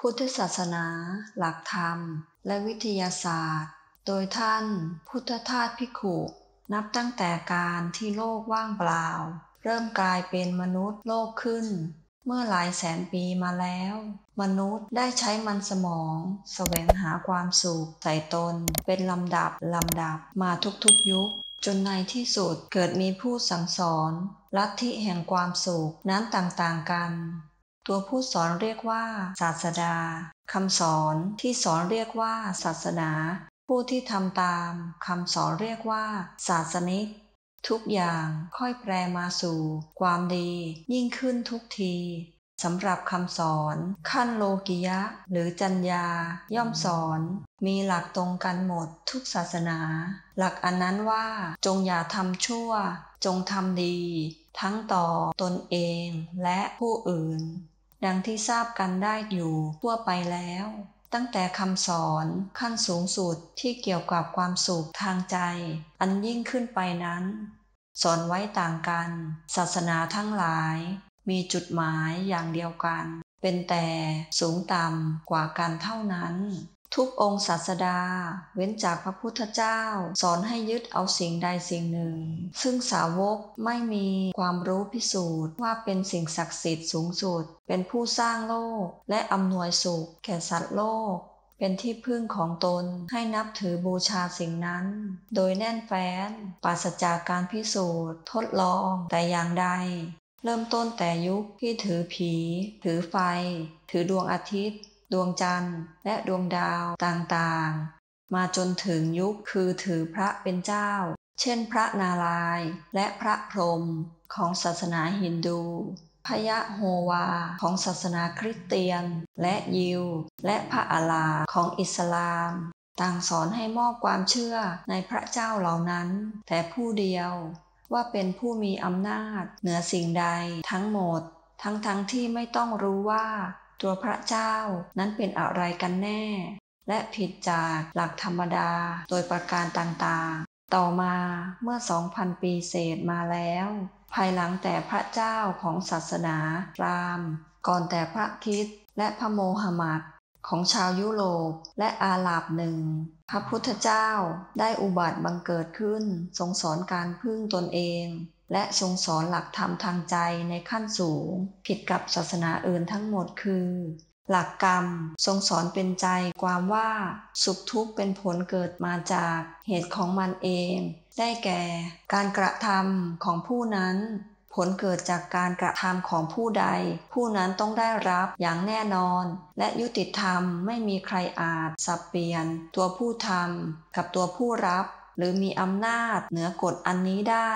พุทธศาสนา หลักธรรม และวิทยาศาสตร์ โดยท่านพุทธทาสพิขุนับตั้งแต่การที่โลกว่างเปล่า เริ่มกลายเป็นมนุษย์โลกขึ้น เมื่อหลายแสนปีมาแล้ว มนุษย์ได้ใช้มันสมองสแสวงหาความสุขใส่ตน เป็นลำดับลำดับมาทุกๆยุค จนในที่สุดเกิดมีผู้สั่งสอน ลัทธิแห่งความสุขนั้นต่างๆกัน ตัวผู้สอนเรียกว่า ศาสดาคำสอนที่สอนเรียกว่า ศาสนา ผู้ที่ทำตามคำสอนเรียกว่า ศาสนิก ทุกอย่างค่อยแปลมาสู่ ความดี ยิ่งขึ้นทุกทีสำหรับคำสอนขั้นโลกิยะ หรือจัญญา ย่อมสอน มีหลักตรงกันหมดทุกศาสนา หลักอันนั้นว่า จงอย่าทำชั่ว จงทำดี ทั้งต่อตนเองและผู้อื่น ดังที่ทราบกันได้อยู่ทั่วไปแล้ว ตั้งแต่คำสอนขั้นสูงสุดที่เกี่ยวกับความสุขทางใจ อันยิ่งขึ้นไปนั้น สอนไว้ต่างกัน ศาสนาทั้งหลาย มีจุดหมายอย่างเดียวกัน เป็นแต่สูงต่ำกว่ากันเท่านั้น ทุกองค์ศาสดา เว้นจากพระพุทธเจ้า สอนให้ยึดเอาสิ่งใดสิ่งหนึ่ง ซึ่งสาวกไม่มีความรู้พิสูจน์ว่าเป็นสิ่งศักดิ์สิทธิ์สูงสุด เป็นผู้สร้างโลก และอำนวยสุขแก่สัตว์โลก เป็นที่พึ่งของตนให้นับถือบูชาสิ่งนั้น โดยแน่นแฟ้นปราศจากการพิสูจน์ ทดลองแต่อย่างใดเริ่มต้นแต่ยุคที่ถือผี ถือไฟ ถือดวงอาทิตย์ ดวงจันทร์ และดวงดาวต่างๆ มาจนถึงยุคคือถือพระเป็นเจ้า เช่นพระนารายณ์และพระพรหมของศาสนาฮินดูพยะโฮวาของศาสนาคริสเตียน และยิว และพระอาลาของอิสลาม ต่างสอนให้มอบความเชื่อในพระเจ้าเหล่านั้น แต่ผู้เดียวว่าเป็นผู้มีอำนาจเหนือสิ่งใดทั้งหมด ทั้งทั้งที่ไม่ต้องรู้ว่า ตัวพระเจ้านั้นเป็นอะไรกันแน่ และผิดจากหลักธรรมดาโดยประการต่างๆ ต่อมาเมื่อสองพันปีเศษมาแล้ว ภายหลังแต่พระเจ้าของศาสนาพราหมณ์ ก่อนแต่พระคิดและพระโมหมัดของชาวยุโรปและอาหรับหนึ่ง พระพุทธเจ้าได้อุบัติบังเกิดขึ้นทรงสอนการพึ่งตนเอง และทรงสอนหลักธรรมทางใจในขั้นสูง ผิดกับศาสนาอื่นทั้งหมดคือ หลักกรรมทรงสอนเป็นใจความว่า สุขทุกข์เป็นผลเกิดมาจากเหตุของมันเอง ได้แก่ การกระทำของผู้นั้น ผลเกิดจากการกระทำของผู้ใด ผู้นั้นต้องได้รับอย่างแน่นอน และยุติธรรมไม่มีใครอาจสับเปลี่ยน ตัวผู้ทำกับตัวผู้รับ หรือมีอำนาจเหนือกฎอันนี้ได้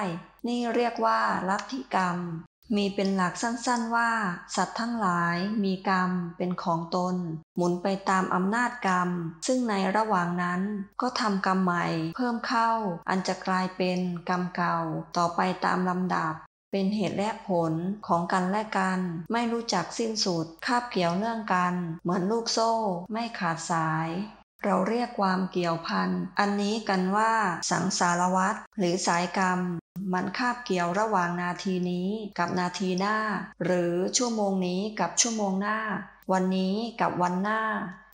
นี่เรียกว่าลัทธิกรรม มีเป็นหลักสั้นๆว่า สัตว์ทั้งหลายมีกรรมเป็นของตน หมุนไปตามอำนาจกรรม ซึ่งในระหว่างนั้นก็ทำกรรมใหม่ เพิ่มเข้า อันจะกลายเป็นกรรมเก่า ต่อไปตามลำดับเป็นเหตุและผลของกันและกัน ไม่รู้จักสิ้นสุดคาบเกี่ยวเนื่องกัน เหมือนลูกโซ่ ไม่ขาดสาย เราเรียกความเกี่ยวพันอันนี้กันว่า สังสารวัตรหรือสายกรรม มันคาบเกี่ยวระหว่างนาทีนี้กับนาทีหน้า หรือชั่วโมงนี้กับชั่วโมงหน้า วันนี้กับวันหน้า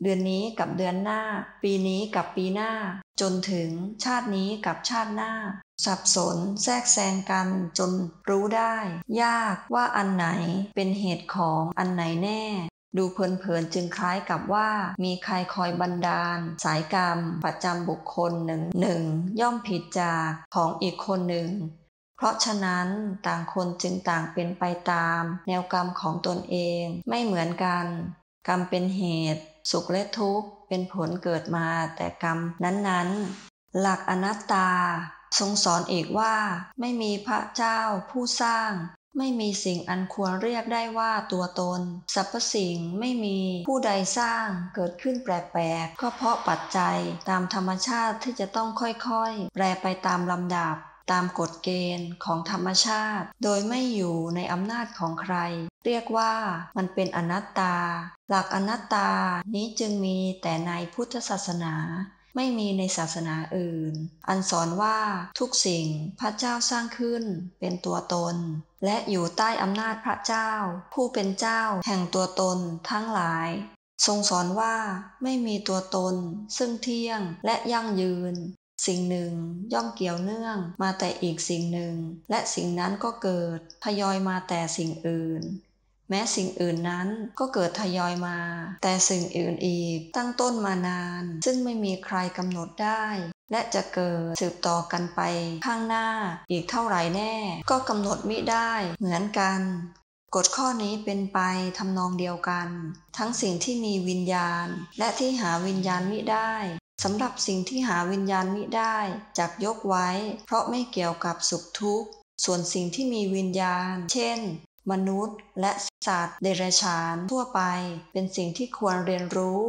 เดือนนี้กับเดือนหน้า ปีนี้กับปีหน้า จนถึงชาตินี้กับชาติหน้า สับสนแทรกแซงกันจนรู้ได้ ยากว่าอันไหนเป็นเหตุของอันไหนแน่ ดูเพลินๆจึงคล้ายกับว่ามีใครคอยบันดาล สายกรรม ประจำบุคคลหนึ่งหนึ่งย่อมผิดจากของอีกคนหนึ่ง เพราะฉะนั้นต่างคนจึงต่างเป็นไปตาม แนวกรรมของตนเองไม่เหมือนกัน กรรมเป็นเหตุ สุขและทุกข์เป็นผลเกิดมาแต่กรรมนั้นๆ หลักอนัตตาทรงสอนอีกว่าไม่มีพระเจ้าผู้สร้าง ไม่มีสิ่งอันควรเรียกได้ว่าตัวตน สรรพสิ่งไม่มีผู้ใดสร้างเกิดขึ้นแปลกๆก็เพราะปัจจัยตามธรรมชาติที่จะต้องค่อยๆ แปรไปตามลำดับ ตามกฎเกณฑ์ของธรรมชาติ โดยไม่อยู่ในอำนาจของใคร เรียกว่ามันเป็นอนัตตา หลักอนัตตานี้จึงมีแต่ในพุทธศาสนา ไม่มีในศาสนาอื่น อันสอนว่าทุกสิ่งพระเจ้าสร้างขึ้นเป็นตัวตน และอยู่ใต้อำนาจพระเจ้า ผู้เป็นเจ้าแห่งตัวตนทั้งหลาย ทรงสอนว่าไม่มีตัวตน ซึ่งเที่ยงและยั่งยืน สิ่งหนึ่งย่อมเกี่ยวเนื่องมาแต่อีกสิ่งหนึ่ง และสิ่งนั้นก็เกิดทยอยมาแต่สิ่งอื่น แม้สิ่งอื่นนั้นก็เกิดทยอยมา แต่สิ่งอื่นอีกตั้งต้นมานาน ซึ่งไม่มีใครกำหนดได้ และจะเกิดสืบต่อกันไปข้างหน้าอีกเท่าไหร่แน่ ก็กำหนดมิได้เหมือนกันกฎข้อนี้เป็นไปทำนองเดียวกัน ทั้งสิ่งที่มีวิญญาณ และที่หาวิญญาณมิได้สำหรับสิ่งที่หาวิญญาณมิได้จักยกไว้ เพราะไม่เกี่ยวกับสุขทุกข์ ส่วนสิ่งที่มีวิญญาณ เช่น มนุษย์และ สัตว์เดรัจฉานทั่วไป เป็นสิ่งที่ควรเรียนรู้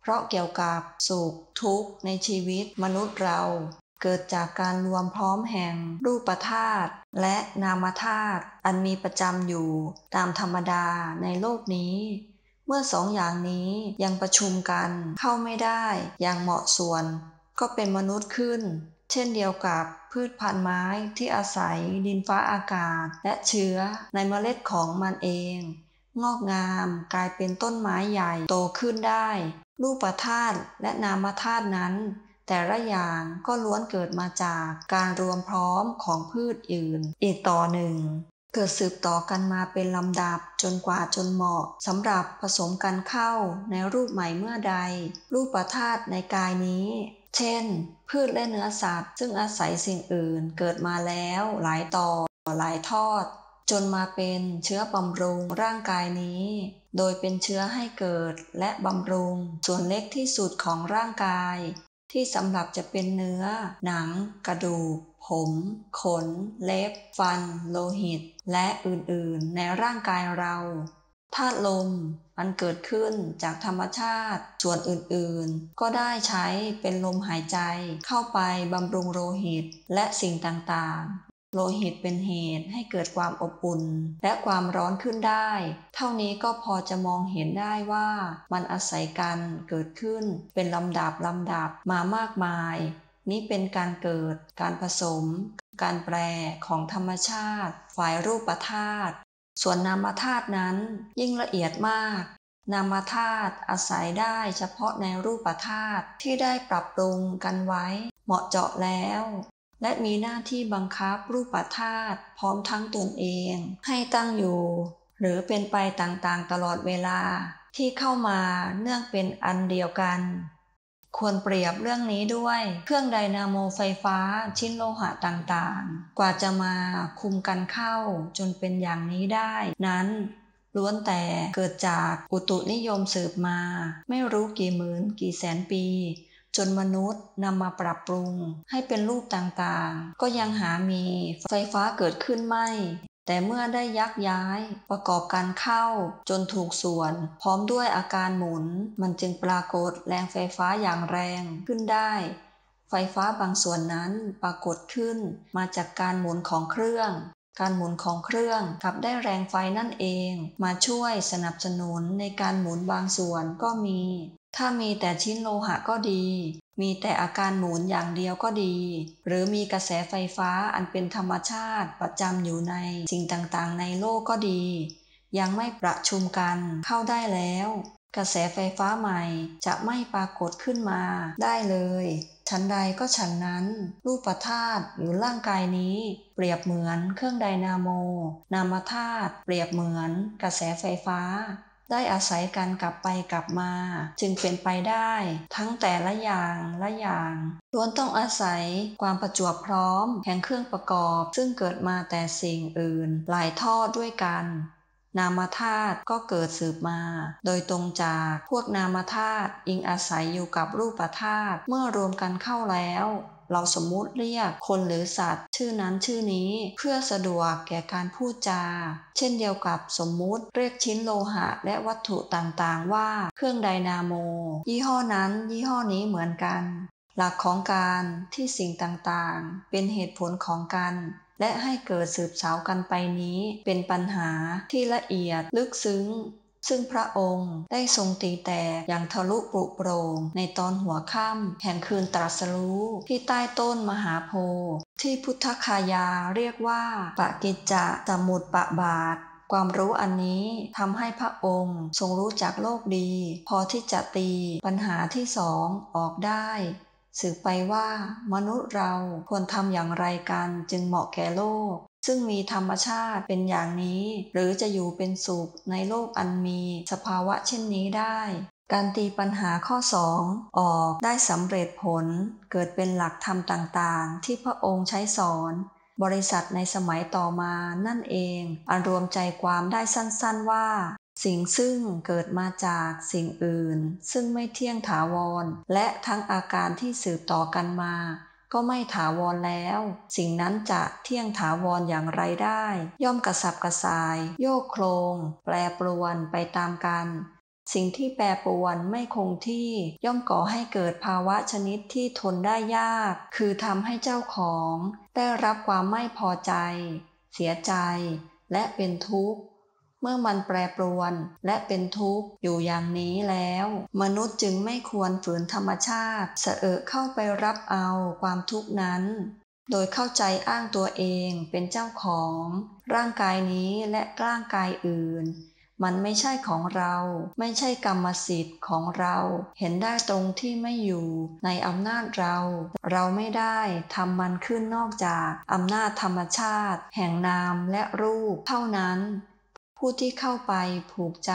เพราะเกี่ยวกับสุขทุกข์ในชีวิตมนุษย์เรา เกิดจากการรวมพร้อมแห่งรูปธาตุและนามธาตุอันมีประจำอยู่ตามธรรมดาในโลกนี้เมื่อสองอย่างนี้ยังประชุมกันเข้าไม่ได้อย่างเหมาะส่วน ก็เป็นมนุษย์ขึ้น เช่นเดียวกับพืชพันธุ์ไม้ที่อาศัยดินฟ้าอากาศ และเชื้อในเมล็ดของมันเอง งอกงามกลายเป็นต้นไม้ใหญ่โตขึ้นได้ รูปธาตุและนามธาตุนั้น แต่ละอย่างก็ล้วนเกิดมาจากการรวมพร้อมของพืชอื่น อีกต่อหนึ่ง เกิดสืบต่อกันมาเป็นลำดับจนกว่าจนเหมาะสำหรับผสมกันเข้าในรูปใหม่เมื่อใด รูปประธาตุในกายนี้ เช่น พืชและเนื้อสัตว์ ซึ่งอาศัยสิ่งอื่นเกิดมาแล้วหลายต่อหลายทอด จนมาเป็นเชื้อบำรุงร่างกายนี้ โดยเป็นเชื้อให้เกิดและบำรุง ส่วนเล็กที่สุดของร่างกาย ที่สำหรับจะเป็นเนื้อ หนัง กระดูก ผม ขน เล็บ ฟัน โลหิต และอื่นๆ ในร่างกายเราธาตุลม มันเกิดขึ้นจากธรรมชาติ ส่วนอื่นๆ ก็ได้ใช้เป็นลมหายใจเข้าไปบำรุงโลหิตและสิ่งต่างๆ โลหิตเป็นเหตุให้เกิดความอบอุ่น และความร้อนขึ้นได้ เท่านี้ก็พอจะมองเห็นได้ว่ามันอาศัยกันเกิดขึ้นเป็นลำดับลำดับมามากมาย นี้เป็นการเกิดการผสมการแปรของธรรมชาติ ฝ่ายรูปธาตุ ส่วนนามธาตุนั้นยิ่งละเอียดมาก นามธาตุอาศัยได้เฉพาะในรูปธาตุที่ได้ปรับปรุงกันไว้ เหมาะเจาะแล้ว และมีหน้าที่บังคับรูปธาตุพร้อมทั้งตนเอง ให้ตั้งอยู่ หรือเป็นไปต่างๆตลอดเวลาที่เข้ามาเนื่องเป็นอันเดียวกัน ควรเปรียบเรื่องนี้ด้วยเครื่องไดนาโมไฟฟ้าชิ้นโลหะต่างๆ กว่าจะมาคุมกันเข้าจนเป็นอย่างนี้ได้ นั้นล้วนแต่เกิดจากอุตุนิยมสืบมา ไม่รู้กี่หมื่นกี่แสนปี จนมนุษย์นำมาปรับปรุง ให้เป็นรูปต่างๆ ก็ยังหามีไฟฟ้าเกิดขึ้นไม่ แต่เมื่อได้ยักย้ายประกอบการเข้าจนถูกส่วน พร้อมด้วยอาการหมุน มันจึงปรากฏแรงไฟฟ้าอย่างแรงขึ้นได้ ไฟฟ้าบางส่วนนั้นปรากฏขึ้นมาจากการหมุนของเครื่อง การหมุนของเครื่องกลับได้แรงไฟนั่นเอง มาช่วยสนับสนุนในการหมุนบางส่วนก็มี ถ้ามีแต่ชิ้นโลหะก็ดี มีแต่อาการหมุนอย่างเดียวก็ดี หรือมีกระแสไฟฟ้าอันเป็นธรรมชาติประจำอยู่ในสิ่งต่างๆ ในโลกก็ดี ยังไม่ประชุมกันเข้าได้แล้ว กระแสไฟฟ้าใหม่จะไม่ปรากฏขึ้นมาได้เลย ชั้นใดก็ชั้นนั้น รูปธาตุหรือร่างกายนี้ เปรียบเหมือนเครื่องไดนาโม นามธาตุเปรียบเหมือนกระแสไฟฟ้า ได้อาศัยกันกลับไปกลับมา จึงเป็นไปได้ ทั้งแต่ละอย่างละอย่างล้วนต้องอาศัยความประจวบพร้อมแห่งเครื่องประกอบ ซึ่งเกิดมาแต่สิ่งอื่น หลายทอดด้วยกัน นามธาตุก็เกิดสืบมา โดยตรงจากพวกนามธาตุอิงอาศัยอยู่กับรูปธาตุเมื่อรวมกันเข้าแล้ว เราสมมุติเรียกคนหรือสัตว์ ชื่อนั้นชื่อนี้เพื่อสะดวกแก่การพูดจา เช่นเดียวกับสมมุติเรียกชิ้นโลหะ และวัตถุต่างๆ ว่าเครื่องไดนาโม ยี่ห้อนั้นยี่ห้อนี้เหมือนกัน หลักของการที่สิ่งต่างๆ เป็นเหตุผลของกันและให้เกิดสืบสาวกันไปนี้เป็นปัญหาที่ละเอียดลึกซึ้ง ซึ่งพระองค์ได้ทรงตีแตกอย่างทะลุปรุโปรงในตอนหัวค่ำแห่งคืนตรัสรู้ที่ใต้ต้นมหาโพธิ์ที่พุทธคายาเรียกว่าปะกิจจะสมุดปะบาทความรู้อันนี้ทำให้พระองค์ทรงรู้จักโลกดี พอที่จะตีปัญหาที่สองออกได้สืบไปว่ามนุษย์เราควรทำอย่างไรกันจึงเหมาะแก่โลก ซึ่งมีธรรมชาติเป็นอย่างนี้ หรือจะอยู่เป็นสุขในโลกอันมีสภาวะเช่นนี้ได้ การตีปัญหาข้อสองออกได้สำเร็จผล เกิดเป็นหลักธรรมต่างๆ ที่พระองค์ใช้สอน บริษัทในสมัยต่อมานั่นเองอันรวมใจความได้สั้นๆว่าสิ่งซึ่งเกิดมาจากสิ่งอื่น ซึ่งไม่เที่ยงถาวร และทั้งอาการที่สืบต่อกันมา ก็ไม่ถาวรแล้ว สิ่งนั้นจะเที่ยงถาวรอย่างไรได้ ย่อมกระสับกระส่าย โยกโครง แปรปรวนไปตามกันสิ่งที่แปรปรวนไม่คงที่ย่อมก่อให้เกิดภาวะชนิดที่ทนได้ยาก คือทำให้เจ้าของ ได้รับความไม่พอใจ เสียใจ และเป็นทุกข์ เมื่อมันแปรปรวนและเป็นทุกข์อยู่อย่างนี้แล้ว มนุษย์จึงไม่ควรฝืนธรรมชาติเสอะเข้าไปรับเอาความทุกข์นั้น โดยเข้าใจอ้างตัวเองเป็นเจ้าของ ร่างกายนี้และร่างกายอื่น มันไม่ใช่ของเรา ไม่ใช่กรรมสิทธิ์ของเรา เห็นได้ตรงที่ไม่อยู่ในอำนาจเรา เราไม่ได้ทำมันขึ้นนอกจากอำนาจธรรมชาติ แห่งนามและรูปเท่านั้น ผู้ที่เข้าไปผูกใจ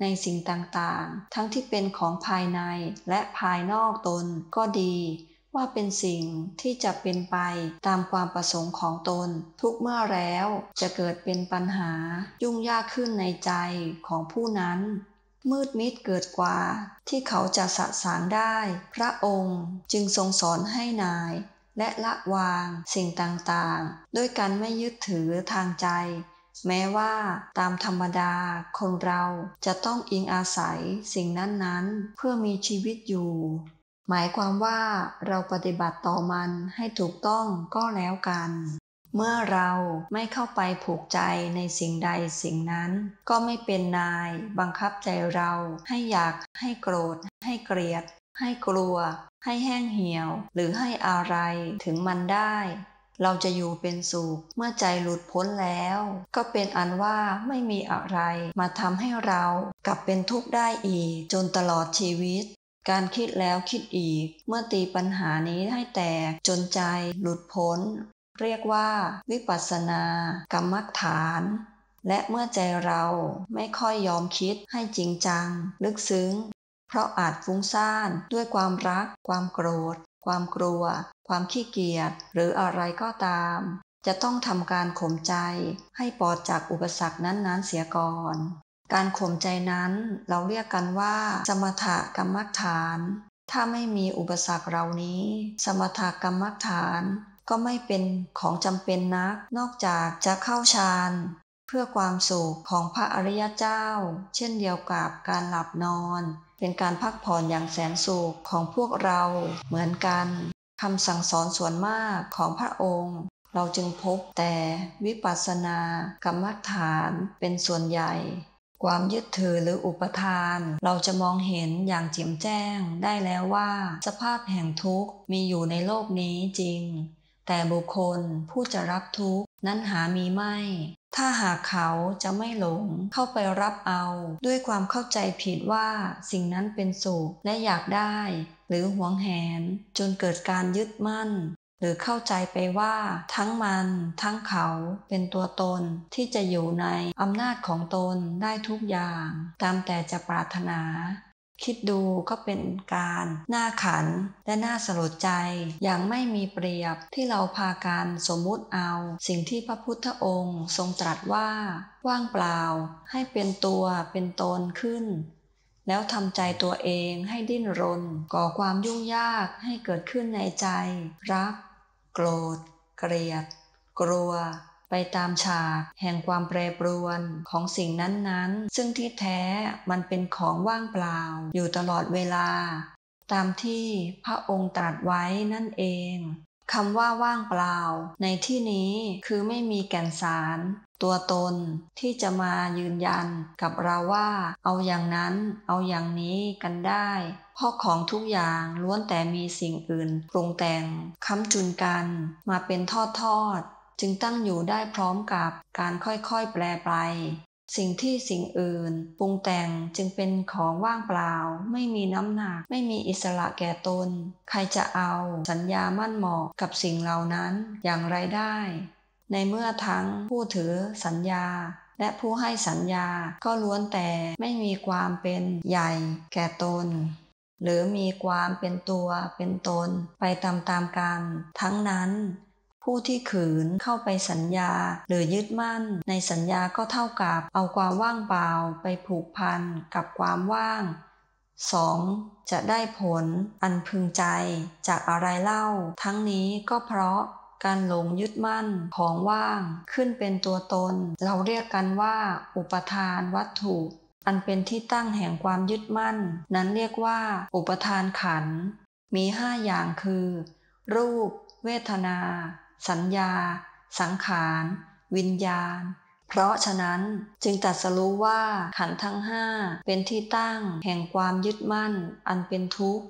ในสิ่งต่างๆ ทั้งที่เป็นของภายในและภายนอกตนก็ดีว่าเป็นสิ่งที่จะเป็นไปตามความประสงค์ของตน ทุกเมื่อแล้วจะเกิดเป็นปัญหายุ่งยากขึ้นในใจของผู้นั้น มืดมิดเกิดกว่า ที่เขาจะสะสางได้ พระองค์จึงทรงสอนให้นาย และละวางสิ่งต่างๆ ด้วยการไม่ยึดถือทางใจ แม้ว่าตามธรรมดาคนเราจะต้องอิงอาศัยสิ่งนั้นๆ เพื่อมีชีวิตอยู่ หมายความว่าเราปฏิบัติต่อมันให้ถูกต้องก็แล้วกัน เมื่อเราไม่เข้าไปผูกใจในสิ่งใดสิ่งนั้น ก็ไม่เป็นนายบังคับใจเราให้อยากให้โกรธ ให้เกลียด ให้กลัว ให้แห้งเหี่ยว หรือให้อะไรถึงมันได้ เราจะอยู่เป็นสุข เมื่อใจหลุดพ้นแล้ว ก็เป็นอันว่าไม่มีอะไรมาทำให้เรากลับเป็นทุกข์ได้อีก จนตลอดชีวิต การคิดแล้วคิดอีก เมื่อตีปัญหานี้ให้แตกจนใจหลุดพ้น เรียกว่าวิปัสสนากรรมฐาน และเมื่อใจเราไม่ค่อยยอมคิดให้จริงจัง ลึกซึ้ง เพราะอาจฟุ้งซ่านด้วยความรัก ความโกรธ ความกลัว ความขี้เกียจหรืออะไรก็ตาม จะต้องทำการข่มใจ ให้ปลอดจากอุปสรรคนั้นๆเสียก่อน การข่มใจนั้นเราเรียกกันว่า สมถกรรมฐาน ถ้าไม่มีอุปสรรคเหล่านี้ สมถกรรมฐานก็ไม่เป็นของจำเป็นนัก นอกจากจะเข้าฌานเพื่อความสุขของพระอริยเจ้า เช่นเดียวกับการหลับนอน เป็นการพักผ่อนอย่างแสนสุขของพวกเราเหมือนกันคำสั่งสอนส่วนมากของพระองค์ เราจึงพบแต่วิปัสสนากรรมฐานเป็นส่วนใหญ่ ความยึดถือหรืออุปทาน เราจะมองเห็นอย่างจิ๋มแจ้งได้แล้วว่า สภาพแห่งทุกข์มีอยู่ในโลกนี้จริง แต่บุคคลผู้จะรับทุกข์ นั้นหามีไม่ ถ้าหากเขาจะไม่หลงเข้าไปรับเอา ด้วยความเข้าใจผิดว่าสิ่งนั้นเป็นสุขและอยากได้ หรือหวงแหน จนเกิดการยึดมั่น หรือเข้าใจไปว่า ทั้งมันทั้งเขาเป็นตัวตนที่จะอยู่ในอำนาจของตนได้ทุกอย่าง ตามแต่จะปรารถนา คิดดูก็เป็นการน้าขันและน่าสลดใจ อย่างไม่มีเปรียบที่เราพากันสมมุติเอา สิ่งที่พระพุทธองค์ทรงตรัสว่าว่างเปล่า ให้เป็นตัวเป็นตนขึ้น แล้วทำใจตัวเองให้ดิ้นรน ก่อความยุ่งยากให้เกิดขึ้นในใจ รัก โกรธ เกลียด กลัว ไปตามฉากแห่งความแปรปรวนของสิ่งนั้นๆ ซึ่งที่แท้มันเป็นของว่างเปล่าอยู่ตลอดเวลา ตามที่พระองค์ตรัสไว้นั่นเองคำว่าว่างเปล่า ในที่นี้คือไม่มีแก่นสาร ตัวตนที่จะมายืนยันกับเราว่า เอาอย่างนั้น เอาอย่างนี้กันได้เพราะของทุกอย่างล้วนแต่มีสิ่งอื่นปรุงแต่งค้ำจุนกัน มาเป็นทอดทอด จึงตั้งอยู่ได้พร้อมกับการค่อยๆแปลไป สิ่งที่สิ่งอื่น ปรุงแต่งจึงเป็นของว่างเปล่า ไม่มีน้ำหนัก ไม่มีอิสระแก่ตน ใครจะเอาสัญญามั่นเหมาะกับสิ่งเหล่านั้นอย่างไรได้ ในเมื่อทั้งผู้ถือสัญญาและผู้ให้สัญญาก็ล้วนแต่ไม่มีความเป็นใหญ่แก่ตน หรือมีความเป็นตัวเป็นตนไปตามๆกัน ทั้งนั้น ผู้ที่ขืนเข้าไปสัญญา หรือยึดมั่น ในสัญญาก็เท่ากับเอาความว่างเปล่าไปผูกพันกับความว่าง 2. จะได้ผลอันพึงใจจากอะไรเล่า ทั้งนี้ก็เพราะการหลงยึดมั่นของว่างขึ้นเป็นตัวตน เราเรียกกันว่าอุปทานวัตถุ อันเป็นที่ตั้งแห่งความยึดมั่น นั้นเรียกว่าอุปทานขัน มีห้าอย่างคือ รูป เวทนา สัญญา สังขาร วิญญาณ เพราะฉะนั้นจึงตัดสรู้ว่าขันธ์ทั้งห้าเป็นที่ตั้งแห่งความยึดมั่นอันเป็นทุกข์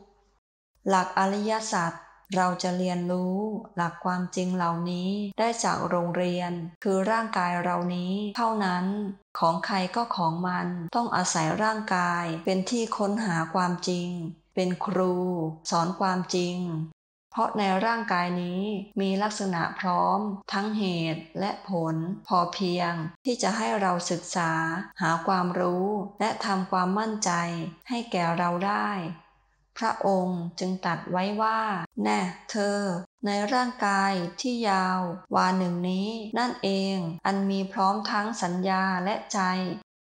หลักอริยสัจเราจะเรียนรู้หลักความจริงเหล่านี้ได้จากโรงเรียน คือร่างกายเรานี้เท่านั้น ของใครก็ของมันต้องอาศัยร่างกายเป็นที่ค้นหาความจริง เป็นครู สอนความจริง เพราะในร่างกายนี้มีลักษณะพร้อม ทั้งเหตุและผล พอเพียง ที่จะให้เราศึกษา หาความรู้ และทำความมั่นใจ ให้แก่เราได้ พระองค์จึงตัดไว้ว่า แน่เธอ ในร่างกายที่ยาววาหนึ่งนี้ นั่นเองอันมีพร้อมทั้งสัญญาและใจ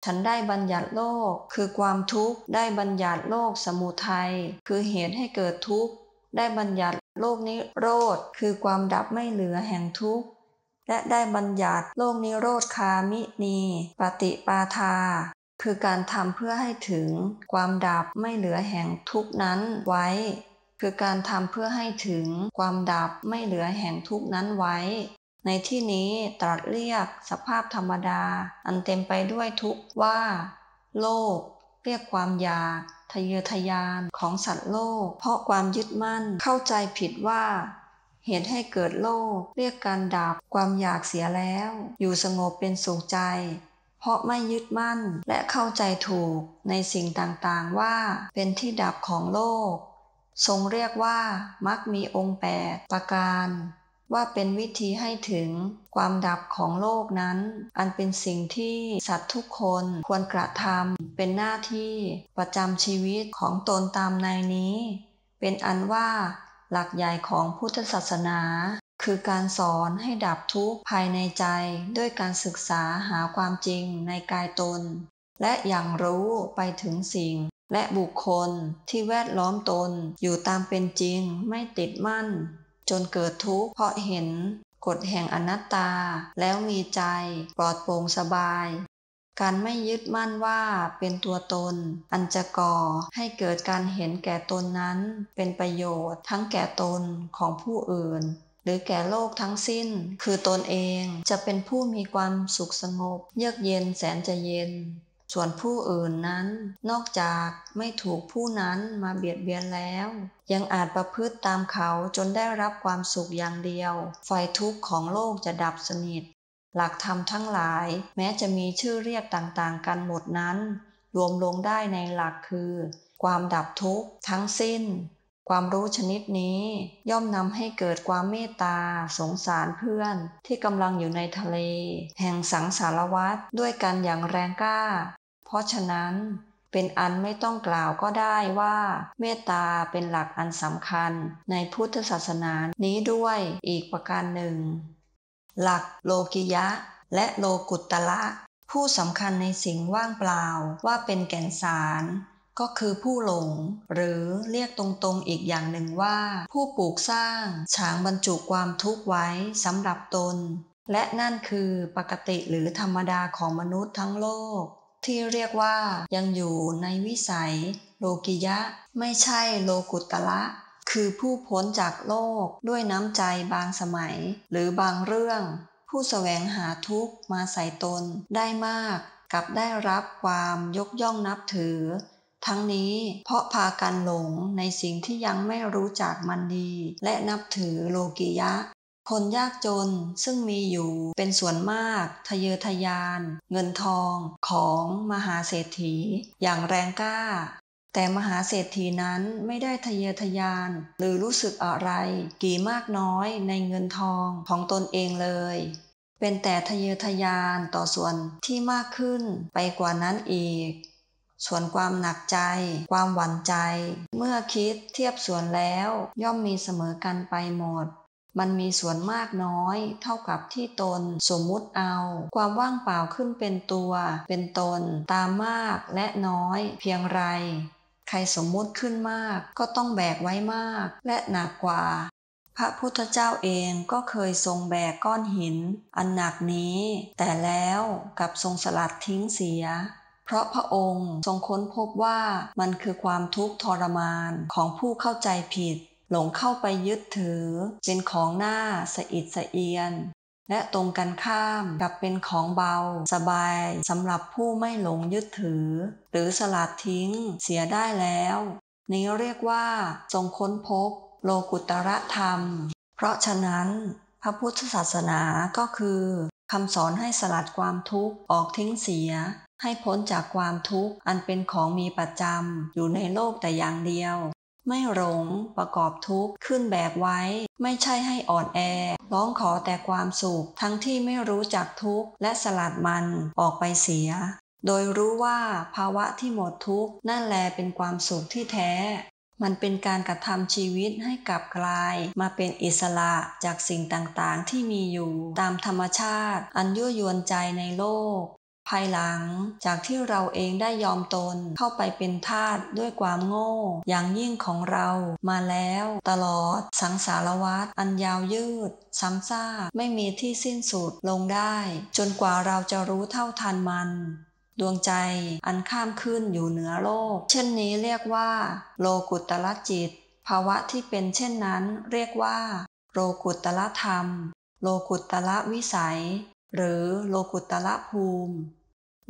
ฉันได้บัญญัติโลกคือความทุกข์ ได้บัญญัติโลกสมุทัยคือเหตุให้เกิดทุกข์ ได้บัญญัติ โลกนิโรธคือความดับไม่เหลือแห่งทุกข์ และได้บัญญัติโลกนิโรธคามินีปฏิปาทา คือการทำเพื่อให้ถึงความดับไม่เหลือแห่งทุกนั้นไว้ คือการทำเพื่อให้ถึงความดับไม่เหลือแห่งทุกนั้นไว้ ในที่นี้ตรัสเรียกสภาพธรรมดา อันเต็มไปด้วยทุกว่า โลก เรียกความอยากทะเยอทะยานของสัตว์โลก เพราะความยึดมั่นเข้าใจผิดว่า เหตุให้เกิดโลก เรียกการดับความอยากเสียแล้ว อยู่สงบเป็นสุขใจ เพราะไม่ยึดมั่นและเข้าใจถูกในสิ่งต่างๆว่าเป็นที่ดับของโลก ทรงเรียกว่ามักมีองค์แปดประการ ว่าเป็นวิธีให้ถึงความดับของโลกนั้น อันเป็นสิ่งที่สัตว์ทุกคนควรกระทำเป็นหน้าที่ประจำชีวิตของตนตามในนี้ เป็นอันว่าหลักใหญ่ของพุทธศาสนา คือการสอนให้ดับทุกข์ภายในใจด้วยการศึกษาหาความจริงในกายตน และอย่างรู้ไปถึงสิ่งและบุคคลที่แวดล้อมตนอยู่ตามเป็นจริงไม่ติดมั่น จนเกิดทุกข์เพราะเห็นกฎแห่งอนัตตา แล้วมีใจปลอดโปร่งสบาย การไม่ยึดมั่นว่าเป็นตัวตน อันจะก่อให้เกิดการเห็นแก่ตนนั้นเป็นประโยชน์ทั้งแก่ตนของผู้อื่น หรือแก่โลกทั้งสิ้น คือตนเองจะเป็นผู้มีความสุขสงบ เยือกเย็นแสนจะเย็น ส่วนผู้อื่นนั้น นอกจากไม่ถูกผู้นั้นมาเบียดเบียนแล้ว ยังอาจประพฤติตามเขาจนได้รับความสุขอย่างเดียว ไฟทุกข์ของโลกจะดับสนิท หลักธรรมทั้งหลาย แม้จะมีชื่อเรียกต่างๆ กันหมดนั้น รวมลงได้ในหลักคือ ความดับทุกข์ทั้งสิ้น ความรู้ชนิดนี้ย่อมนำให้เกิดความเมตตา สงสารเพื่อน ที่กำลังอยู่ในทะเล แห่งสังสารวัฏด้วยกันอย่างแรงกล้า เพราะฉะนั้นเป็นอันไม่ต้องกล่าวก็ได้ว่า เมตตาเป็นหลักอันสำคัญในพุทธศาสนานี้ด้วยอีกประการหนึ่ง หลักโลกิยะ และโลกุตตะผู้สำคัญในสิ่งว่างเปล่าว่าเป็นแก่นสาร ก็คือผู้หลง หรือเรียกตรงๆอีกอย่างหนึ่งว่า ผู้ปลูกสร้างฉางบรรจุความทุกข์ไว้สำหรับตน และนั่นคือปกติหรือธรรมดาของมนุษย์ทั้งโลก ที่เรียกว่ายังอยู่ในวิสัย โลกิยะ ไม่ใช่โลกุตละคือผู้พ้นจากโลกด้วยน้ำใจบางสมัย หรือบางเรื่อง ผู้สแสวงหาทุกข์มาใส่ตนได้มาก กับได้รับความยกย่องนับถือ ทั้งนี้เพราะพากันหลงในสิ่งที่ยังไม่รู้จักมันดี และนับถือโลกิยะ คนยากจนซึ่งมีอยู่เป็นส่วนมากทะเยอทะยาน เงินทองของมหาเศรษฐี อย่างแรงกล้า แต่มหาเศรษฐีนั้นไม่ได้ทะเยอทะยาน หรือรู้สึกอะไร กี่มากน้อยในเงินทองของตนเองเลยเป็นแต่ทะเยอทะยานต่อส่วนที่มากขึ้นไปกว่านั้นอีก ส่วนความหนักใจ ความหวั่นใจ เมื่อคิดเทียบส่วนแล้ว ย่อมมีเสมอกันไปหมด มันมีส่วนมากน้อย เท่ากับที่ตนสมมุติเอา ความว่างเปล่าขึ้นเป็นตัว เป็นตน ตามมากและน้อย เพียงไร ใครสมมุติขึ้นมากก็ต้องแบกไว้มาก และหนักกว่า พระพุทธเจ้าเองก็เคยทรงแบกก้อนหิน อันหนักนี้ แต่แล้วกับทรงสลัดทิ้งเสีย เพราะพระองค์ทรงค้นพบว่ามันคือความทุกข์ทรมานของผู้เข้าใจผิด หลงเข้าไปยึดถือ เป็นของหน้าสะอิดสะเอียน และตรงกันข้ามกับเป็นของเบา สบายสำหรับผู้ไม่หลงยึดถือ หรือสลัดทิ้งเสียได้แล้ว นี้เรียกว่า ทรงค้นพบ โลกุตระธรรม เพราะฉะนั้นพระพุทธศาสนาก็คือคำสอนให้สลัดความทุกข์ออกทิ้งเสีย ให้พ้นจากความทุกข์อันเป็นของมีประจำอยู่ในโลกแต่อย่างเดียว ไม่หลงประกอบทุกข์ขึ้นแบกไว้ ไม่ใช่ให้อ่อนแอ ร้องขอแต่ความสุข ทั้งที่ไม่รู้จักทุกข์และสลัดมันออกไปเสีย โดยรู้ว่าภาวะที่หมดทุกข์นั่นแลเป็นความสุขที่แท้ มันเป็นการกระทำชีวิตให้กลับกลาย มาเป็นอิสระจากสิ่งต่างๆที่มีอยู่ ตามธรรมชาติ อันยั่วยวนใจในโลก ภายหลังจากที่เราเองได้ยอมตนเข้าไปเป็นทาสด้วยความโง่ อย่างยิ่งของเรามาแล้วตลอดสังสารวัฏอันยาวยืด ซ้ำซากไม่มีที่สิ้นสุดลงได้ จนกว่าเราจะรู้เท่าทันมัน ดวงใจอันข้ามขึ้นอยู่เหนือโลก เช่นนี้เรียกว่า โลกุตละจิต ภาวะที่เป็นเช่นนั้น เรียกว่า โลกุตละธรรม โลกุตละวิสัย หรือโลกุตละภูมิ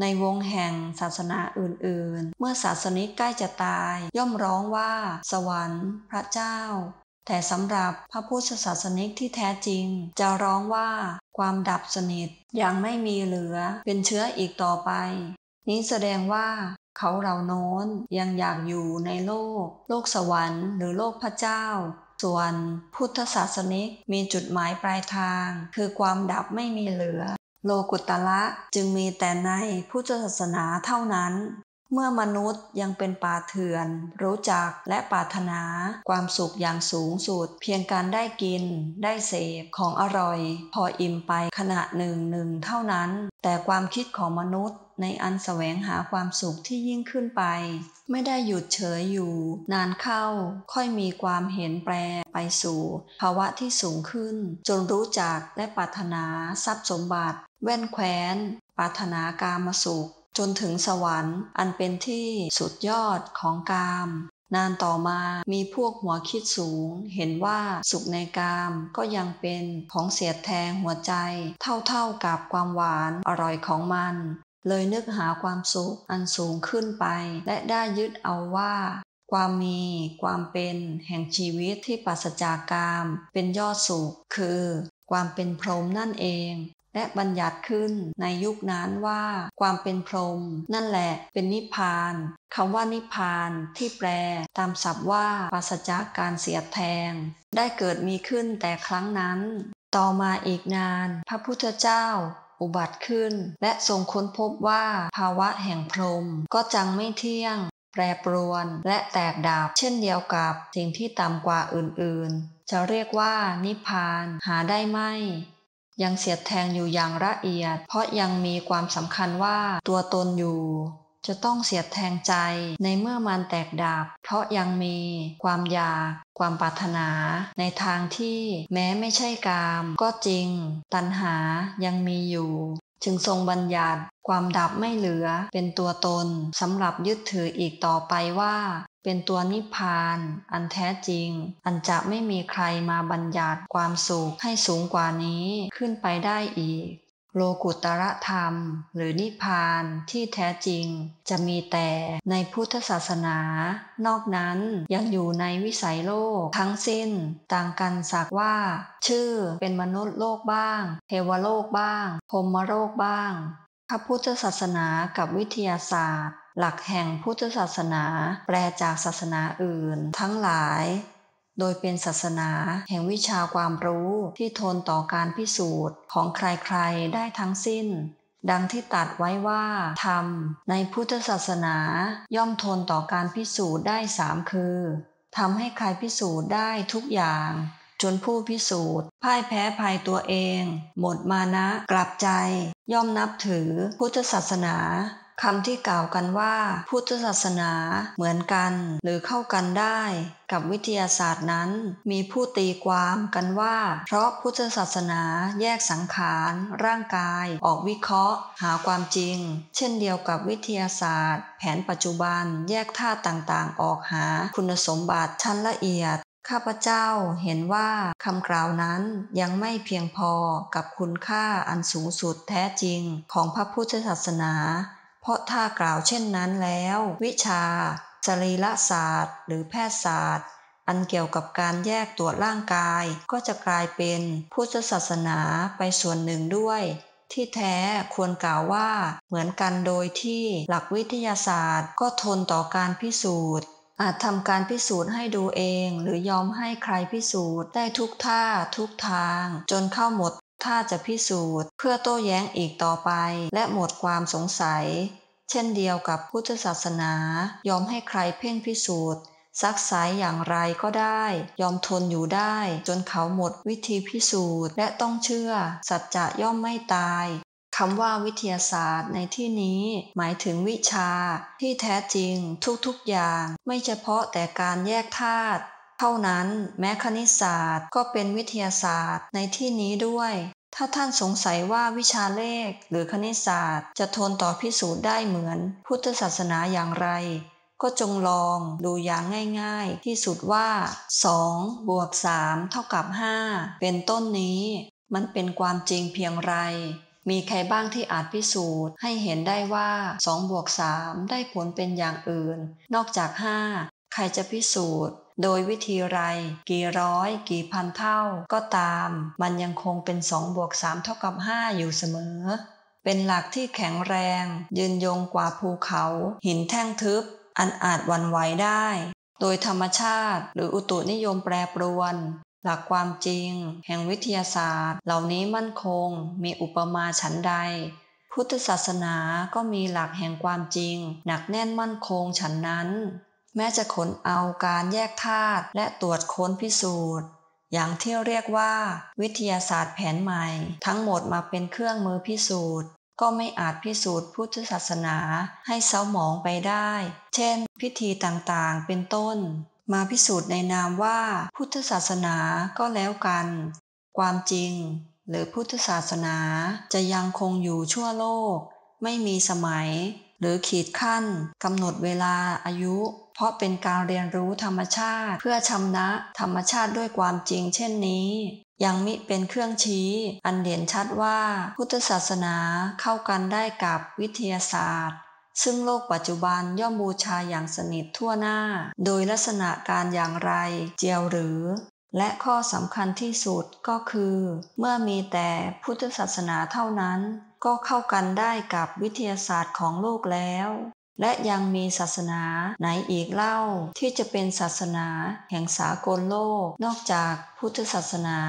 ในวงแห่งศาสนาอื่นๆ เมื่อศาสนิกใกล้จะตาย ย่อมร้องว่า สวรรค์ พระเจ้า แต่สำหรับพระพุทธศาสนิกที่แท้จริง จะร้องว่าความดับสนิทยังไม่มีเหลือเป็นเชื้ออีกต่อไป นี้แสดงว่าเขาเหล่าโน้นยังอยากอยู่ในโลก โลกสวรรค์หรือโลกพระเจ้า ส่วนพุทธศาสนิกมีจุดหมายปลายทาง คือความดับไม่มีเหลือ โลกุตละจึงมีแต่ในพุทธศาสนาเท่านั้น เมื่อมนุษย์ยังเป็นป่าเถื่อน รู้จักและปรารถนาความสุขอย่างสูงสุด เพียงการได้กิน ได้เสพของอร่อย พออิ่มไปขณะหนึ่งหนึ่งเท่านั้น แต่ความคิดของมนุษย์ในอันแสวงหาความสุขที่ยิ่งขึ้นไป ไม่ได้หยุดเฉยอยู่ นานเข้าค่อยมีความเห็นแปรไปสู่ ภาวะที่สูงขึ้น จนรู้จักและปรารถนาทรัพย์สมบัติ แว่นแคว้นปรารถนากามสุข จนถึงสวรรค์ อันเป็นที่สุดยอดของกาม นานต่อมามีพวกหัวคิดสูง เห็นว่าสุขในกามก็ยังเป็นของเสียดแทงหัวใจ เท่าๆกับความหวานอร่อยของมัน เลยนึกหาความสุขอันสูงขึ้นไป และได้ยึดเอาว่าความมีความเป็นแห่งชีวิตที่ปราศจากกาม เป็นยอดสุข คือ ความเป็นพรหมนั่นเอง และบัญญัติขึ้นในยุคนั้นว่าความเป็นพรหมนั่นแหละเป็นนิพพานคำว่านิพพานที่แปลตามศัพท์ว่าปราศจากการเสียดแทง ได้เกิดมีขึ้นแต่ครั้งนั้น ต่อมาอีกนาน พระพุทธเจ้าอุบัติขึ้น และทรงค้นพบว่าภาวะแห่งพรหมก็จังไม่เที่ยง แปรปรวนและแตกดาบเช่นเดียวกับสิ่งที่ต่ำกว่าอื่นๆ จะเรียกว่านิพพานหาได้ไหม ยังเสียดแทงอยู่อย่างละเอียด เพราะยังมีความสำคัญว่าตัวตนอยู่ จะต้องเสียดแทงใจในเมื่อมันแตกดับ เพราะยังมีความอยาก ความปรารถนา ในทางที่แม้ไม่ใช่กาม ก็จริง ตัณหายังมีอยู่ จึงทรงบัญญัติความดับไม่เหลือเป็นตัวตนสำหรับยึดถืออีกต่อไปว่า เป็นตัวนิพพาน อันแท้จริง อันจะไม่มีใครมาบัญญัติความสุขให้สูงกว่านี้ขึ้นไปได้อีก โลกุตระธรรม หรือนิพพานที่แท้จริง จะมีแต่ในพุทธศาสนา นอกนั้นยังอยู่ในวิสัยโลกทั้งสิ้น ต่างกันสักว่า ชื่อเป็นมนุษย์โลกบ้าง เทวโลกบ้างพรมโลกบ้างพระพุทธศาสนากับวิทยาศาสตร์ หลักแห่งพุทธศาสนา แปลจากศาสนาอื่น ทั้งหลาย โดยเป็นศาสนาแห่งวิชาความรู้ที่ทนต่อการพิสูจน์ของใครๆ ได้ทั้งสิ้น ดังที่ตัดไว้ว่า ธรรม ในพุทธศาสนาย่อมทนต่อการพิสูจน์ได้สามคือทำให้ใครพิสูจน์ได้ทุกอย่าง จนผู้พิสูจน์พ่ายแพ้ภัยตัวเอง หมดมานะ กลับใจ ย่อมนับถือพุทธศาสนา คำที่กล่าวกันว่า พุทธศาสนาเหมือนกัน หรือเข้ากันได้กับวิทยาศาสตร์นั้น มีผู้ตีความกันว่า เพราะพุทธศาสนาแยกสังขารร่างกายออกวิเคราะห์ หาความจริง เช่นเดียวกับวิทยาศาสตร์ แผนปัจจุบันแยกธาตุต่างๆ ออกหาคุณสมบัติชั้นละเอียดข้าพเจ้าเห็นว่าคำกล่าวนั้นยังไม่เพียงพอกับคุณค่าอันสูงสุดแท้จริงของพระพุทธศาสนา ราะถ้ากล่าวเช่นนั้นแล้ว วิชาจรีระศาสตร์ หรือแพทยศาสตร์ อันเกี่ยวกับการแยกตรวจร่างกาย ก็จะกลายเป็นพุทธศาสนาไปส่วนหนึ่งด้วย ที่แท้ควรกล่าวว่าเหมือนกันโดยที่หลักวิทยาศาสตร์ ก็ทนต่อการพิสูจน์อาจทำการพิสูจน์ให้ดูเอง หรือยอมให้ใครพิสูจน์ได้ทุกท่าทุกทาง จนเข้าหมด ถ้าจะพิสูจน์เพื่อโต้แย้งอีกต่อไป และหมดความสงสัย เช่นเดียวกับพุทธศาสนา ยอมให้ใครเพ่งพิสูจน์ซักไซอย่างไรก็ได้ ยอมทนอยู่ได้ จนเขาหมดวิธีพิสูจน์ และต้องเชื่อ สัจจะย่อมไม่ตายคำว่าวิทยาศาสตร์ในที่นี้หมายถึงวิชาที่แท้จริงทุกๆอย่าง ไม่เฉพาะแต่การแยกธาตุ เท่านั้น แม้คณิตศาสตร์ ก็เป็นวิทยาศาสตร์ในที่นี้ด้วย ถ้าท่านสงสัยว่าวิชาเลขหรือคณิตศาสตร์ จะทนต่อพิสูจน์ได้เหมือน พุทธศาสนาอย่างไร ก็จงลองดูอย่างง่าย ๆ ที่สุดว่า2บวก3เท่ากับ 5 เป็นต้นนี้ มันเป็นความจริงเพียงไรมีใครบ้างที่อาจพิสูจน์ให้เห็นได้ว่า2บวก3ได้ผลเป็นอย่างอื่น นอกจาก 5 ใครจะพิสูจน์ โดยวิธีไร กี่ร้อย กี่พันเท่า ก็ตาม มันยังคงเป็นสองบวกสามเท่ากับห้าอยู่เสมอ เป็นหลักที่แข็งแรง ยืนยงกว่าภูเขา หินแท่งทึบ อันอาจวันไหวได้ โดยธรรมชาติ หรืออุตุนิยมแปรปรวน หลักความจริง แห่งวิทยาศาสตร์ เหล่านี้มั่นคง มีอุปมาฉันใดพุทธศาสนาก็มีหลักแห่งความจริง หนักแน่นมั่นคงฉันนั้น แม้จะขนเอาการแยกธาตุและตรวจค้นพิสูจน์อย่างที่เรียกว่า วิทยาศาสตร์แผนใหม่ ทั้งหมดมาเป็นเครื่องมือพิสูจน์ ก็ไม่อาจพิสูจน์พุทธศาสนาให้เศร้าหมองไปได้ เช่น พิธีต่างๆ เป็นต้น มาพิสูจน์ในนามว่า พุทธศาสนาก็แล้วกัน ความจริง หรือพุทธศาสนาจะยังคงอยู่ชั่วโลก ไม่มีสมัย หรือขีดขั้นกำหนดเวลาอายุ เพราะเป็นการเรียนรู้ธรรมชาติ เพื่อชำนะธรรมชาติด้วยความจริงเช่นนี้ยังมิเป็นเครื่องชี้ อันเด่นชัดว่าพุทธศาสนาเข้ากันได้กับวิทยาศาสตร์ ซึ่งโลกปัจจุบันย่อมบูชาอย่างสนิททั่วหน้า โดยลักษณะการอย่างไรเจียวหรือ และข้อสำคัญที่สุดก็คือ เมื่อมีแต่พุทธศาสนาเท่านั้น ก็เข้ากันได้กับวิทยาศาสตร์ของโลกแล้ว และยังมีศาสนาไหนอีกเล่า ที่จะเป็นศาสนาแห่งสากลโลก นอกจากพุทธศาสนา